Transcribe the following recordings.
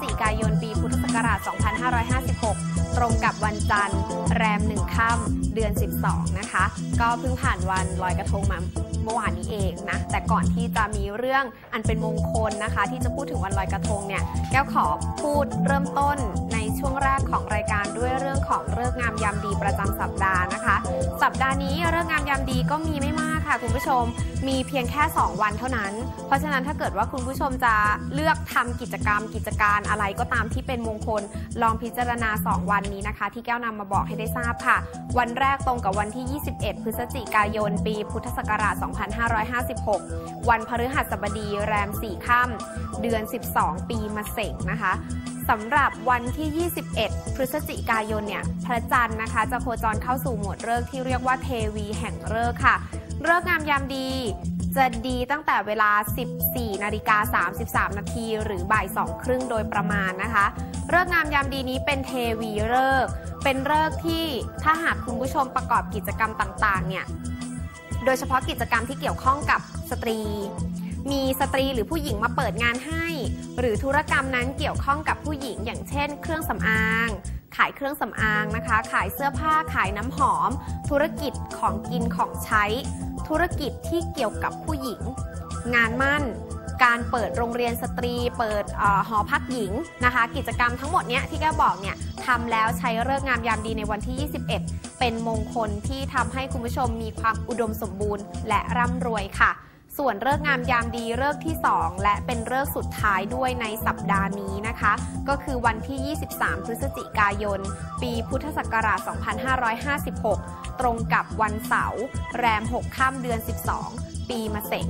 ศจิกายนปีพุทธศักราช 2556 ตรงกับวันจันทร์ แรม 1 ค่ำเดือน 12 นะคะ ก็เพิ่งผ่านวันลอยกระทงมา มื่อวานนี้เองนะแต่ก่อนที่จะมีเรื่องอันเป็นมงคลนะคะ ที่จะพูดถึงวันลอยกระทงเนี่ยแก้วขอพูดเริ่มต้นในช่วงแรกของรายการด้วยเรื่องของเลิกงามยามดีประจำสัปดาห์นะคะ สัปดาห์นี้เลิกงามยามดีก็มีไม่มากค่ะคุณผู้ชมมีเพียงแค่ 2 วันเท่านั้น เพราะฉะนั้นถ้าเกิดว่าคุณผู้ชมจะเลือกทำกิจกรรม กิจการอะไรก็ตามที่เป็นมงคล ลองพิจารณา 2 วันนี้นะคะ ที่แก้วนำมาบอกให้ได้ทราบค่ะ วันแรกตรงกับวันที่ 21 พฤศจิกายน ปีพุทธศักราช2556 วันพฤหัสบดีแรม 4 ค่ำเดือน 12 ปีมะเสงนะคะสำหรับวันที่ 21 พฤศจิกายนเนี่ยพระจันทร์นะคะ จะโคจรเข้าสู่หมวดเลิกที่เรียกว่าเทวีแห่งเลิกค่ะเลิกงามยามดีจะดีตั้งแต่เวลา 14 นาฬิกา 33 นาที หรือบ่าย2ครึ่งโดยประมาณนะคะเลิกงามยามดีนี้เป็นเทวีเลิก เป็นเลิกที่ถ้าหากคุณผู้ชมประกอบกิจกรรมต่างๆ เนี่ย โดยเฉพาะกิจกรรมที่เกี่ยวข้องกับสตรี มีสตรีหรือผู้หญิงมาเปิดงานให้ หรือธุรกรรมนั้นเกี่ยวข้องกับผู้หญิง อย่างเช่น เครื่องสำอาง ขายเครื่องสำอางนะคะ ขายเสื้อผ้าขายน้ำหอม ธุรกิจของกินของใช้ ธุรกิจที่เกี่ยวกับผู้หญิง งานมั่นการเปิดโรงเรียนสตรี เปิดอหอพักหญิงนะคะ กิจกรรมทั้งหมดเนี้ยที่แกบอกเนี่ยทำแล้วใช้เลิกงามยามดีในวันที่ 21 เป็นมงคลที่ทำให้คุณผู้ชมมีความอุดมสมบูรณ์ และร่ำรวยค่ะ ส่วนเลิกงามยามดีเลิกที่ 2 และเป็นเลิกสุดท้ายด้วยในสัปดาห์นี้นะคะ ก็คือวันที่ 23 พฤศจิกายน ปีพุทธศักราช 2556 ตรงกับวันเสาร์แรม6ค่ำเดือน 12 ปีมะเส็ง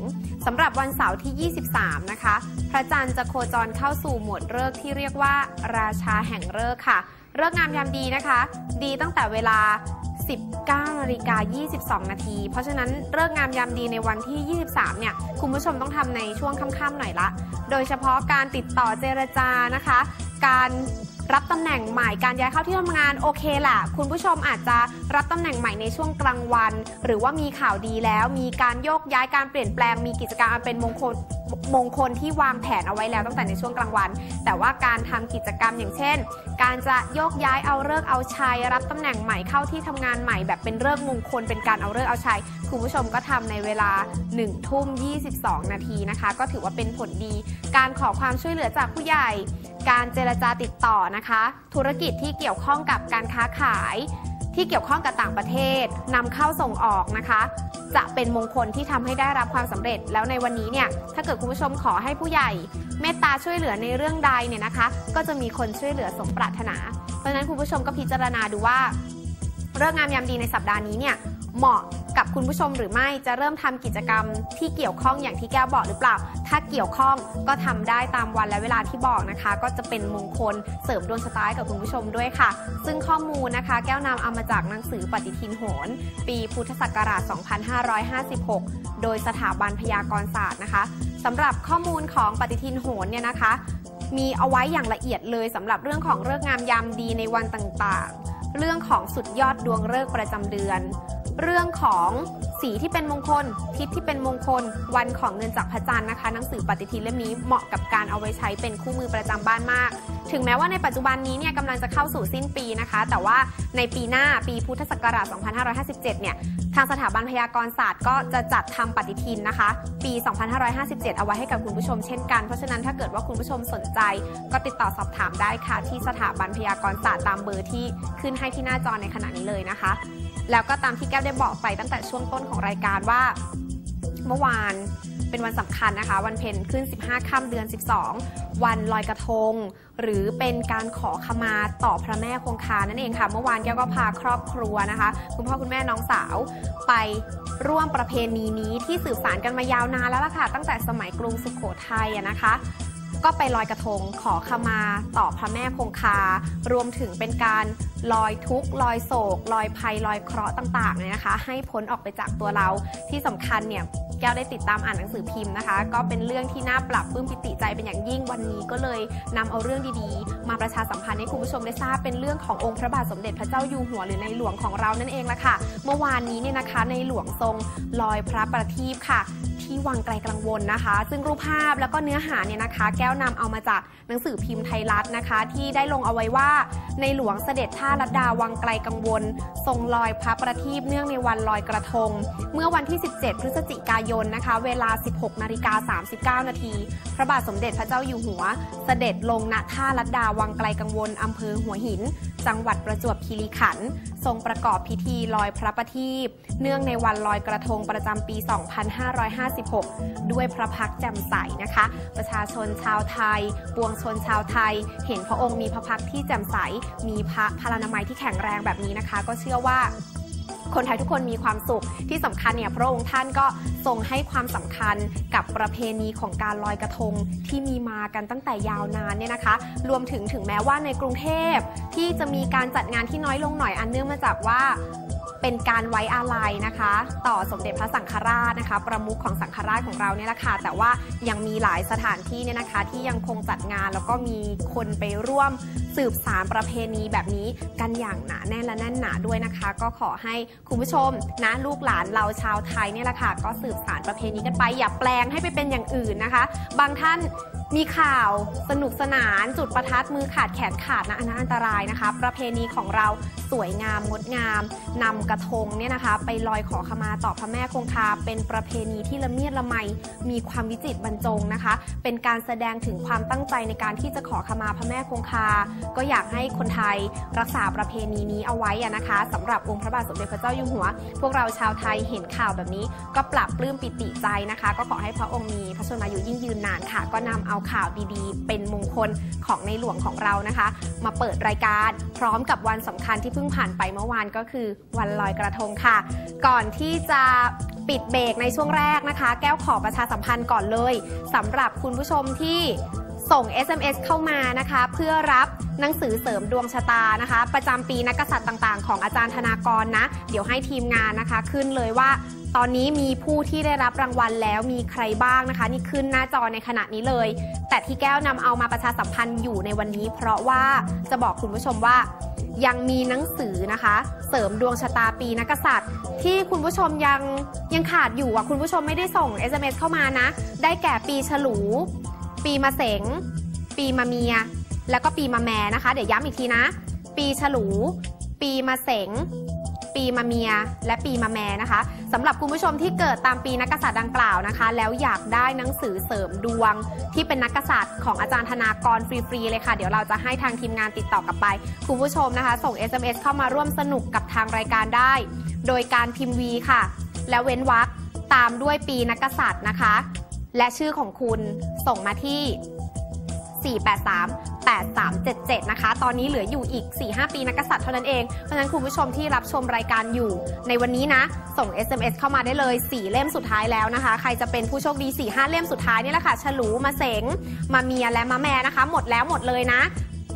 สำหรับวันเสาร์ที่ 23 นะคะ พระจันทร์จะโคจรเข้าสู่หมดเลิกที่เรียกว่า ราชาแห่งเลิกค่ะ เลิกงามยามดีนะคะ ดีตั้งแต่เวลา 19นาฬิกา22 นาที เพราะฉะนั้นเลิกงามยามดีในวันที่ 23 เนี่ย คุณผู้ชมต้องทำในช่วงค่ำๆหน่อยละ โดยเฉพาะการติดต่อเจรจานะคะ การ รับตำแหน่งใหม่การย้ายเข้าที่ทำงานโอเคแหละคุณผู้ชมอาจจะรับตำแหน่งใหม่ในช่วงกลางวัน หรือว่ามีข่าวดีแล้ว มีการโยกย้ายการเปลี่ยนแปลงมีกิจกรรมอันเป็นมงคล มงคลที่วางแผนเอาไว้แล้วตั้งแต่ในช่วงกลางวัน แต่ว่าการทำกิจกรรมอย่างเช่น การจะโยกย้ายเอาเลิกเอาชัยรับตำแหน่งใหม่เข้าที่ทำงานใหม่ แบบเป็นเลิกมงคลเป็นการเอาเลิกเอาชัยคุณผู้ชมก็ทำในเวลา1ทุ่ม22นาทีนะคะ ก็ถือว่าเป็นผลดี การขอความช่วยเหลือจากผู้ใหญ่ การเจรจาติดต่อนะคะ ธุรกิจที่เกี่ยวข้องกับการค้าขาย ที่เกี่ยวข้องกับต่างประเทศนำเข้าส่งออกนะคะ จะเป็นมงคลที่ทำให้ได้รับความสำเร็จ แล้วในวันนี้เนี่ยถ้าเกิดคุณผู้ชมขอให้ผู้ใหญ่ เมตตาช่วยเหลือในเรื่องใดเนี่ยนะคะ ก็จะมีคนช่วยเหลือสมปรารถนา เพราะฉะนั้นคุณผู้ชมก็พิจารณาดูว่าเรื่องงามยามดีในสัปดาห์นี้เนี่ยเหมาะ กับคุณผู้ชมหรือไม่จะเริ่มทำกิจกรรมที่เกี่ยวข้องอย่างที่แก้วบอกหรือเปล่า ถ้าเกี่ยวข้องก็ทำได้ตามวันและเวลาที่บอกนะคะ ก็จะเป็นมงคลเสริมดวงชะตาให้กับคุณผู้ชมด้วยค่ะ ซึ่งข้อมูลนะคะ แก้วนำเอามาจากหนังสือปฏิทินโหรปีพุทธศักราช 2556 โดยสถาบันพยากรศาสตร์นะคะสำหรับข้อมูลของปฏิทินโหรเนี่ยนะคะ มีเอาไว้อย่างละเอียดเลยสำหรับเรื่องของเลิกษ์งามยามดีในวันต่างๆ เรื่องของสุดยอดดวงฤกษ์ประจำเดือน เรื่องของสีที่เป็นมงคล ทิศที่เป็นมงคล วันของเงินจากพระจันทร์นะคะหนังสือปฏิทินเล่มนี้เหมาะกับการเอาไว้ใช้เป็นคู่มือประจำบ้านมาก ถึงแม้ว่าในปัจจุบันนี้เนี่ยกำลังจะเข้าสู่สิ้นปีนะคะ แต่ว่าในปีหน้าปีพุทธศักราช 2557 เนี่ยทางสถาบันพยากรศาสตร์ก็จะจัดทำปฏิทินนะคะ ปี 2557 เอาไว้ให้กับคุณผู้ชมเช่นกัน เพราะฉะนั้นถ้าเกิดว่าคุณผู้ชมสนใจ ก็ติดต่อสอบถามได้ค่ะ ที่สถาบันพยากรศาสตร์ตามเบอร์ที่ขึ้นให้ที่หน้าจอในขณะนี้เลยนะคะ แล้วก็ตามที่แก้วได้บอกไปตั้งแต่ช่วงต้นของรายการว่า เมื่อวานเป็นวันสำคัญนะคะ วันเพ็ญขึ้น 15 ค่ำเดือน 12 วันลอยกระทง หรือเป็นการขอขมาต่อพระแม่คงคานั่นเองค่ะ เมื่อวานแก้วก็พาครอบครัวนะคะ คุณพ่อคุณแม่น้องสาวไปร่วมประเพณีนี้ที่สืบสานกันมายาวนานแล้วล่ะค่ะ ตั้งแต่สมัยกรุงสุขโขทัยนะคะ ก็ไปลอยกระทงขอขมาต่อพระแม่คงคา รวมถึงเป็นการลอยทุกข์ลอยโศก ลอยภัยลอยเคราะห์ต่างๆเนี่ยนะคะ ให้พ้นออกไปจากตัวเราที่สำคัญเนี่ยแก้วได้ติดตามอ่านหนังสือพิมพ์นะคะ ก็เป็นเรื่องที่น่าปรับปลื้มปิติใจเป็นอย่างยิ่งวันนี้ก็เลยนำเอาเรื่องดีๆ มาประชาสัมพันธ์ให้คุณผู้ชมได้ทราบเป็นเรื่องขององค์พระบาทสมเด็จพระเจ้าอยู่หัวหรือในหลวงของเรานั่นเองละค่ะ เมื่อวานนี้เนี่ยนะคะในหลวงทรงลอยพระประทีปค่ะที่วังไกลกังวลนะคะ ซึ่งรูปภาพแล้วก็เนื้อหาเนี่ยนะคะ แก้วนำเอามาจากหนังสือพิมพ์ไทยรัฐนะคะ ที่ได้ลงเอาไว้ว่า ในหลวงเสด็จท่าลัดดาวังไกลกังวล ทรงลอยพระประทีปเนื่องในวันลอยกระทง เมื่อวันที่ 17 พฤศจิกายนนะคะ เวลา 16นาฬิกา39 นาที พระบาทสมเด็จพระเจ้าอยู่หัว เสด็จลงณท่าลัดดาวังไกลกังวลอำเภอหัวหิน จังหวัดประจวบคีรีขันธ์ทรงประกอบพิธีลอยพระประทีปเนื่องในวันลอยกระทงประจำปี 2556 ด้วยพระพักตร์แจ่มใสนะคะ ประชาชนชาวไทย ปวงชนชาวไทย เห็นพระองค์มีพระพักตร์ที่แจ่มใส มีพระพลานามัยที่แข็งแรงแบบนี้นะคะ ก็เชื่อว่า คนไทยทุกคนมีความสุขที่สำคัญเนี่ยพระองค์ท่านก็ทรงให้ความสำคัญกับประเพณีของการลอยกระทงที่มีมากันตั้งแต่ยาวนานเนี่ยนะคะ รวมถึงถึงแม้ว่าในกรุงเทพที่จะมีการจัดงานที่น้อยลงหน่อยอันเนื่องมาจากว่า เป็นการไว้อาลัยนะคะ ต่อสมเด็จพระสังฆราชนะคะ ประมุขของสังฆราชของเราเนี่ยแหละค่ะแต่ว่ายังมีหลายสถานที่เนี่ยนะคะ ที่ยังคงจัดงานแล้วก็มีคนไปร่วมสืบสารประเพณีแบบนี้กันอย่างหนาแน่นและแน่นหนาด้วยนะคะ ก็ขอให้คุณผู้ชมนะลูกหลานเราชาวไทยเนี่ยแหละค่ะก็สืบสารประเพณีกันไป อย่าแปลงให้ไปเป็นอย่างอื่นนะคะ บางท่าน มีข่าวสนุกสนานจุดประทัดมือขาดแขนขาดนะอันนั้นอันตรายนะคะ ประเพณีของเราสวยงามงดงามนำกระทงเนี่ยนะคะ ไปลอยขอขมาต่อพระแม่คงคา เป็นประเพณีที่ละเมียดละไมมีความวิจิตรบรรจงนะคะ เป็นการแสดงถึงความตั้งใจในการที่จะขอขมาพระแม่คงคา ก็อยากให้คนไทยรักษาประเพณีนี้เอาไว้อะนะคะสำหรับองค์พระบาทสมเด็จพระเจ้าอยู่หัว พวกเราชาวไทยเห็นข่าวแบบนี้ ก็ปรับปลื้มปิติใจนะคะ ก็ขอให้พระองค์มีพระชนมายุยิ่งยืนนานค่ะ ก็นำเอาข่าวดีๆ เป็นมงคลของในหลวงของเรานะคะ มาเปิดรายการพร้อมกับวันสำคัญที่เพิ่งผ่านไปเมื่อวานก็คือวันลอยกระทงค่ะ ก่อนที่จะปิดเบรกในช่วงแรกนะคะ แก้วขอประชาสัมพันธ์ก่อนเลยสำหรับคุณผู้ชมที่ส่ง SMS เข้ามานะคะ เพื่อรับหนังสือเสริมดวงชะตานะคะ ประจำปีนักกษัตริย์ต่างๆ ของอาจารย์ธนากรนะ เดี๋ยวให้ทีมงานนะคะ ขึ้นเลยว่า ตอนนี้มีผู้ที่ได้รับรางวัลแล้วมีใครบ้างนะคะ นี่ขึ้นหน้าจอในขณะนี้เลย แต่ที่แก้วนำเอามาประชาสัมพันธ์อยู่ในวันนี้ เพราะว่าจะบอกคุณผู้ชมว่ายังมีหนังสือนะคะ เสริมดวงชะตาปีนักกษัตริย์ ที่คุณผู้ชมยังยังขาดอยู่อะคุณผู้ชมไม่ได้ส่ง SMS เข้ามานะ ได้แก่ปีฉลู ปีมะเสง ปีมะเมีย แล้วก็ปีมะแม่นะคะ เดี๋ยวย้ำอีกทีนะ ปีฉลู ปีมะเสง ปีมะเมีย และปีมะแม่นะคะ สำหรับคุณผู้ชมที่เกิดตามปีนักกษัตริย์ดังกล่าวนะคะ แล้วอยากได้หนังสือเสริมดวง ที่เป็นนักกษัตริย์ของอาจารย์ธนากรฟรีๆเลยค่ะ เดี๋ยวเราจะให้ทางทีมงานติดต่อกลับไป คุณผู้ชมนะคะ ส่ง SMS เข้ามาร่วมสนุกกับทางรายการได้ โดยการพิมพ์วีค่ะ แล้วเว้นวรรคตามด้วยปีนักกษัตริย์นะคะ และชื่อของคุณส่งมาที่ 483 8377 นะคะ ตอนนี้เหลืออยู่อีก 4-5 ปีนักกษัตริย์เท่านั้นเอง เพราะฉะนั้นคุณผู้ชมที่รับชมรายการอยู่ ในวันนี้นะ ส่ง SMS เข้ามาได้เลย 4 เล่มสุดท้ายแล้วนะคะ ใครจะเป็นผู้โชคดี 4-5 เล่มสุดท้ายนี่แหละค่ะ ฉลู มาเสง มาเมีย และมาแม่นะคะ หมดแล้วหมดเลยนะ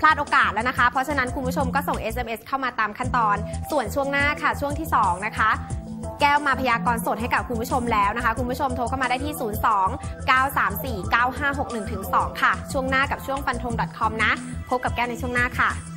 พลาดโอกาสแล้วนะคะ เพราะฉะนั้นคุณผู้ชมก็ส่ง SMS เข้ามาตามขั้นตอน ส่วนช่วงหน้าค่ะ ช่วงที่ 2 นะคะ แก้วมาพยากรณ์สดให้กับคุณผู้ชมแล้วนะคะ คุณผู้ชมโทรเข้ามาได้ที่ 029349561-2 ค่ะ ช่วงหน้ากับช่วงฟันธง .com นะ พบกับแก้วในช่วงหน้าค่ะ